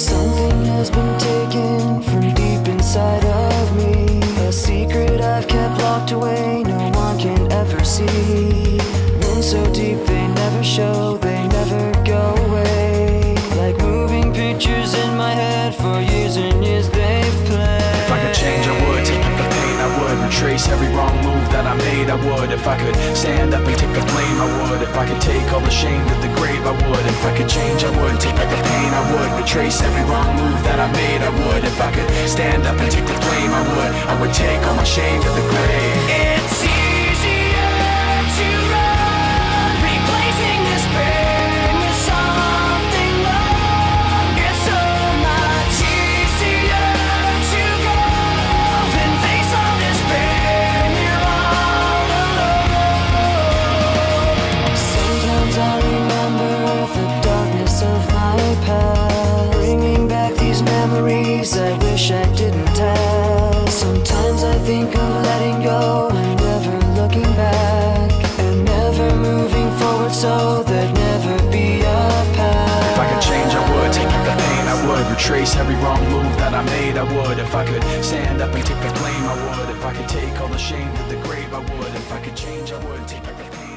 Something has been taken from deep inside of me. A secret I've kept locked away, no one can ever see. Wounds so deep they never show, they never go away. Like moving pictures in my head for years and years they've played. If I could change, I would. Would. Every wrong move that I made, I would. If I could stand up and take the blame, I would. If I could take all the shame to the grave, I would. If I could change, I would. Take back the pain, I would. Retrace every wrong move that I made, I would. If I could stand up and take the blame, I would. I would take all my shame to the grave. Every wrong move that I made, I would. If I could stand up and take the blame, I would. If I could take all the shame to the grave, I would. If I could change, I would. Take back the pain.